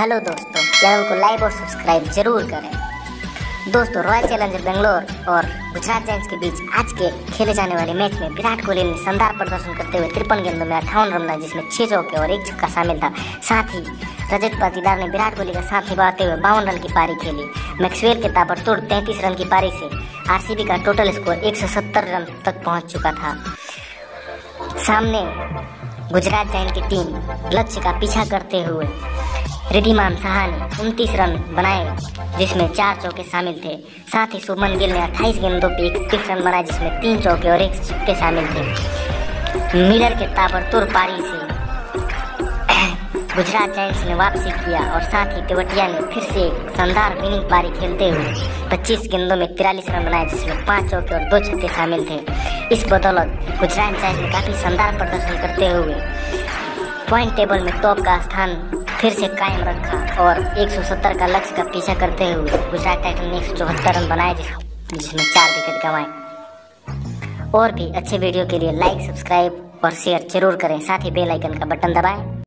Hello दोस्तों, channel को like और सब्सक्राइब ज़रूर करें। दोस्तों रॉयल चैलेंजर बेंगलोर और गुजरात जायंट्स के बीच आज के खेले जाने वाले मैच में विराट कोहली ने शानदार प्रदर्शन करते हुए तिरपन गेंदों में अट्ठावन रन बनाए, जिसमें छह चौके और एक छक्का शामिल था। साथ ही रजत पाटीदार ने विराट कोहली का साथ निभाते हुए बावन रन की पारी खेली। मैक्सवेल के ताबड़तोड़ तैंतीस रन की पारी से आरसीबी का टोटल स्कोर 170 रन तक पहुँच चुका था। सामने गुजरात जायंट की टीम लक्ष्य का पीछा करते हुए रिधिमान साहा ने उनतीस रन बनाए, जिसमें चार चौके शामिल थे। साथ ही सुमन गिल ने 28 गेंदों पे इकतीस रन बनाए, जिसमें तीन चौके और एक छक्के शामिल थे। मिलर के ताबड़तोड़ पारी से गुजरात जायंट्स ने वापसी किया और साथ ही तेवटिया ने फिर से एक शानदार विनिंग पारी खेलते हुए 25 गेंदों में तिरालीस रन बनाए, जिसमें पाँच चौके और दो छक्के शामिल थे। इस बदौलत गुजरात जायंट्स ने काफ़ी शानदार प्रदर्शन करते हुए पॉइंट टेबल में टॉप का स्थान फिर से कायम रखा और 170 का लक्ष्य का पीछा करते हुए गुजरात टाइटन ने एक रन बनाए जिसमें चार विकेट गंवाए। और भी अच्छे वीडियो के लिए लाइक सब्सक्राइब और शेयर ज़रूर करें। साथ ही बेल आइकन का बटन दबाएँ।